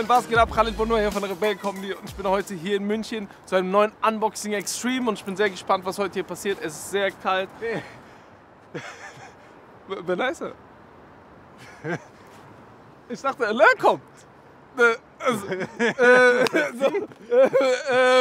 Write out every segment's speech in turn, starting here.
Leute, was geht ab? Khalid Bono hier von der Rebell Comedy und ich bin heute hier in München zu einem neuen Unboxing Extreme und ich bin sehr gespannt, was heute hier passiert. Es ist sehr kalt. Wer nicer? Ich dachte, Alert kommt. Äh, also, äh, so, äh,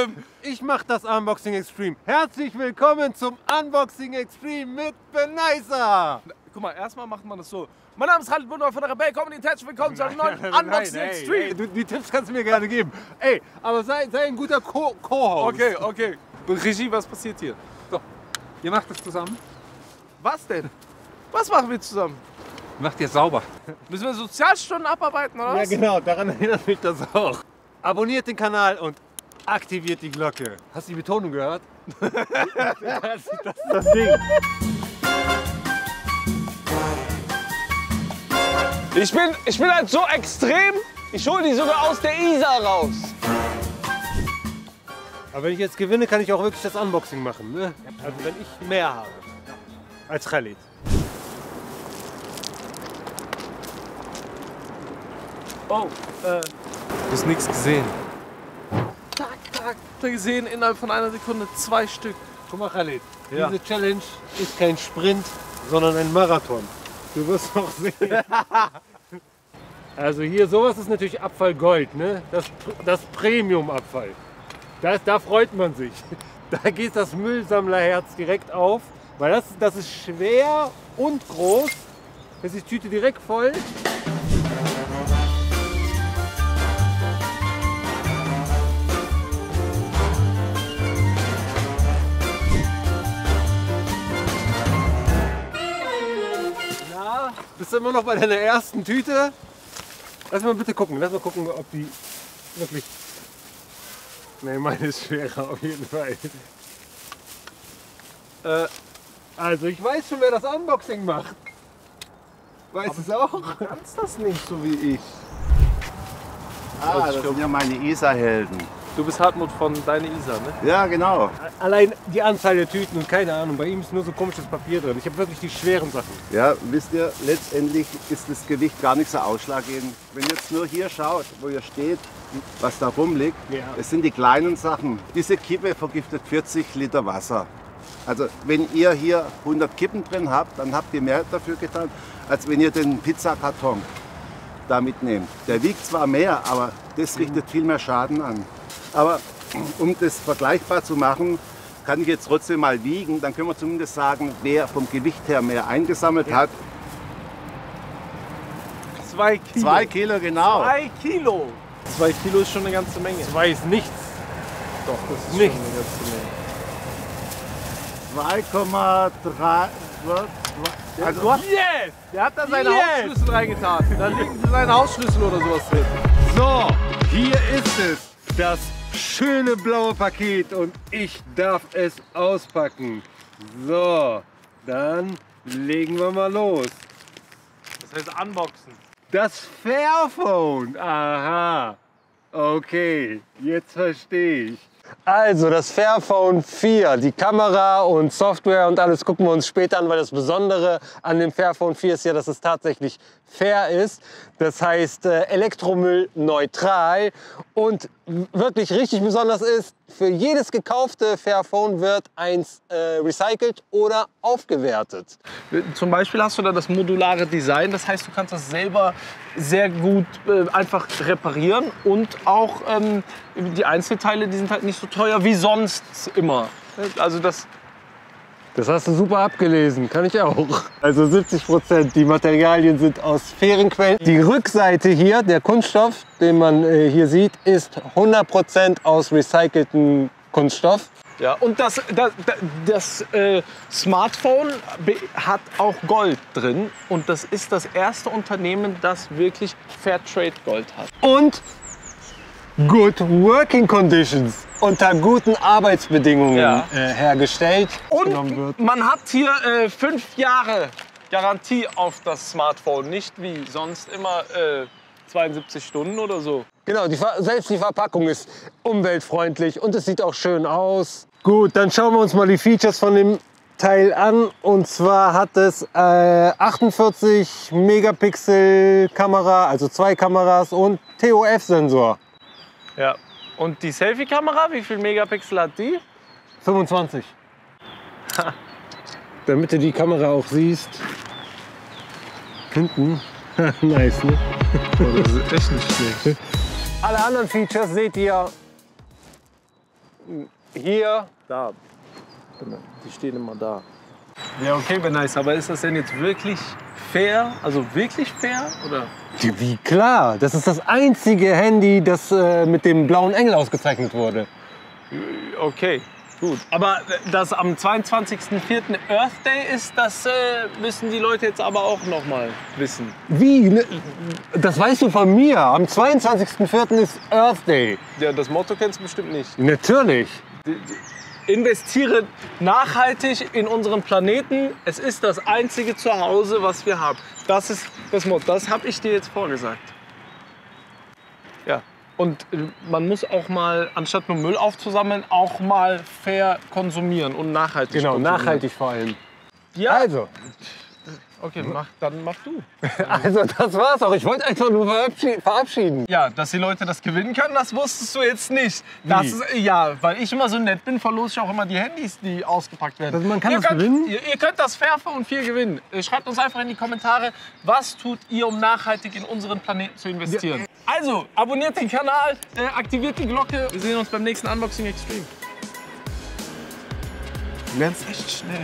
ähm, Ich mach das Unboxing Extreme. Herzlich willkommen zum Unboxing Extreme mit Benicer. Guck mal, erstmal macht man das so. Mein Name ist Khalid Bono von der Rebell Comedy herzlich willkommen zu einem neuen Unboxing Nein, ey, Extreme. ey, du, die Tipps kannst du mir gerne geben. Ey, aber sei, sei ein guter Co- Co-Host. Okay, okay. Regie, was passiert hier? Ihr macht das zusammen. Was denn? Was machen wir zusammen? Macht ihr sauber. Müssen wir Sozialstunden abarbeiten oder Ja, was? genau, daran erinnert mich das auch. Abonniert den Kanal und aktiviert die Glocke. Hast du die Betonung gehört? das ist das Ding. Ich bin, ich bin halt so extrem, ich hole die sogar aus der Isar raus. Aber wenn ich jetzt gewinne, kann ich auch wirklich das Unboxing machen. Ne? Also wenn ich mehr habe als Khalid. Oh, äh. Du hast nichts gesehen. Tak, tak. Habt ihr gesehen, innerhalb von einer Sekunde zwei Stück. Guck mal, Khalid. Ja. Diese Challenge ist kein Sprint, sondern ein Marathon. Du wirst noch sehen. also hier, sowas ist natürlich Abfall Gold, ne? Das, das Premium-Abfall. Das, da freut man sich. Da geht das Müllsammlerherz direkt auf, weil das, das ist schwer und groß. Da ist die Tüte direkt voll. Ja, bist du immer noch bei deiner ersten Tüte? Lass mal bitte gucken. Lass mal gucken, ob die wirklich. Ne, meine ist schwerer auf jeden Fall. Äh, also ich weiß schon, wer das Unboxing macht. Weißt du es auch? kannst das nicht so wie ich. Ah, das sind ja meine Isar-Helden. Du bist Hartmut von Deine Isar, ne? Ja, genau. Allein die Anzahl der Tüten und keine Ahnung. Bei ihm ist nur so komisches Papier drin. Ich habe wirklich die schweren Sachen. Ja, wisst ihr, letztendlich ist das Gewicht gar nicht so ausschlaggebend. Wenn ihr jetzt nur hier schaut, wo ihr steht, was da rumliegt, Ja. es sind die kleinen Sachen. Diese Kippe vergiftet 40 Liter Wasser. Also wenn ihr hier 100 Kippen drin habt, dann habt ihr mehr dafür getan, als wenn ihr den Pizzakarton da mitnehmt. Der wiegt zwar mehr, aber das richtet viel mehr Schaden an. Aber um das vergleichbar zu machen, kann ich jetzt trotzdem mal wiegen. Dann können wir zumindest sagen, wer vom Gewicht her mehr eingesammelt hat. Zwei Kilo. Zwei Kilo genau. Zwei Kilo. Zwei Kilo ist schon eine ganze Menge. Ich weiß nichts. Doch, das ist Nichts. schon eine ganze Menge. 2,3. Also, yes! Der hat da seine Yes! Hausschlüssel reingetan. Da liegen seine Hausschlüssel oder sowas drin. So, hier ist es. Das schöne blaue Paket und ich darf es auspacken. So, dann legen wir mal los. Das heißt Unboxen. Das Fairphone. Aha. Okay, jetzt verstehe ich. Also das Fairphone 4, die Kamera und Software und alles gucken wir uns später an, weil das Besondere an dem Fairphone 4 ist ja, dass es tatsächlich fair ist. Das heißt äh, Elektromüll neutral und wirklich richtig besonders ist, für jedes gekaufte Fairphone wird eins äh, recycelt oder aufgewertet. Zum Beispiel hast du da das modulare Design, das heißt, du kannst das selber sehr gut äh, einfach reparieren und auch ähm, die Einzelteile, die sind halt nicht so teuer wie sonst immer. Also das, Das hast du super abgelesen, kann ich auch. Also 70 Prozent, die Materialien sind aus fairen Quellen. Die Rückseite hier, der Kunststoff, den man äh, hier sieht, ist 100 Prozent aus recyceltem Kunststoff. ja. Und das, das, das äh, Smartphone hat auch Gold drin und das ist das erste Unternehmen, das wirklich Fairtrade Gold hat. Und good working conditions, unter guten Arbeitsbedingungen Ja. äh, hergestellt. Und wird. man hat hier äh, fünf Jahre Garantie auf das Smartphone, nicht wie sonst immer äh, 72 Stunden oder so. Genau, die, selbst die Verpackung ist umweltfreundlich und es sieht auch schön aus. Gut, dann schauen wir uns mal die Features von dem Teil an und zwar hat es äh, 48 Megapixel Kamera, also zwei Kameras und TOF-Sensor. Ja. Und die Selfie-Kamera, wie viel Megapixel hat die? 25. Damit du die Kamera auch siehst. Hinten. nice, ne? Oh, das ist echt nicht schlecht. Alle anderen Features seht ihr hier. Da. Die stehen immer da. Ja, okay, wäre nice. Aber ist das denn jetzt wirklich fair? Also wirklich fair? Oder? Wie klar, das ist das einzige Handy, das äh, mit dem blauen Engel ausgezeichnet wurde. Okay, gut. Aber dass am 22.04. Earth Day ist, das äh, müssen die Leute jetzt aber auch noch mal wissen. Wie? Ne? Das weißt du von mir. Am 22.04. ist Earth Day. Ja, das Motto kennst du bestimmt nicht. Natürlich. Investiere nachhaltig in unseren Planeten. Es ist das einzige Zuhause, was wir haben. Das ist das Motto. Das habe ich dir jetzt vorgesagt. Ja. Und äh, man muss auch mal, anstatt nur Müll aufzusammeln, auch mal fair konsumieren und nachhaltig Genau, konsumieren. nachhaltig vor allem. Ja, Also, okay, mach, dann mach du. also das war's auch. Ich wollte einfach nur verabschi- verabschieden. Ja, dass die Leute das gewinnen können, das wusstest du jetzt nicht. Das ist, ja, weil ich immer so nett bin, verlose ich auch immer die Handys, die ausgepackt werden. Also man kann ihr das könnt, gewinnen? Ihr, ihr könnt das Fairphone 4 gewinnen. Äh, Schreibt uns einfach in die Kommentare, was tut ihr, um nachhaltig in unseren Planeten zu investieren. Also, abonniert den Kanal, äh, aktiviert die Glocke. Wir sehen uns beim nächsten Unboxing Extreme. Du lernst echt schnell.